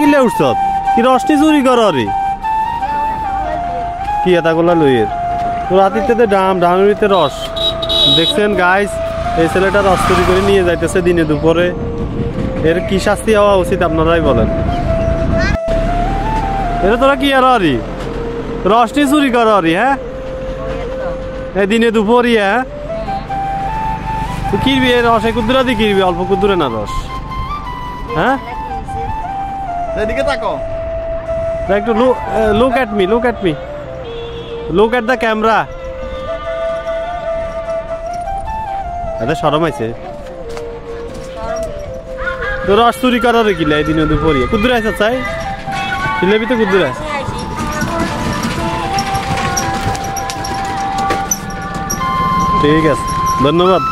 কিলে উঠছত কি রসটি চুরি কর রে? কি এটা গোলা লইয়ের? তো রাতিতে ডাম, ডামের রস। দেখছেন গাইস এই ছেলেটা রস চুরি করে নিয়ে যাইতেছে দিনে দুপুরে। এর কি শাস্তি হওয়া উচিত আপনারাই বলেন। এটা তোরা কি আর রি রসটি চুরি কর রি হ্যাঁ? এই দিনে দুপুরই হ্যাঁ? এই রস এই কুদ্দুরা দিয়ে কিনবি, অল্প কুদ্দুরে না রস। হ্যাঁ? এদিকে তাকো একটু look me look at me look at the camera এটা সরম আছে তো রস চুরি করার কিলা এই দুপুরি কুদ্দুরে আছে, চাই? জিলেবি তো কুদ্দুরে আছে। ঠিক আছে, ধন্যবাদ।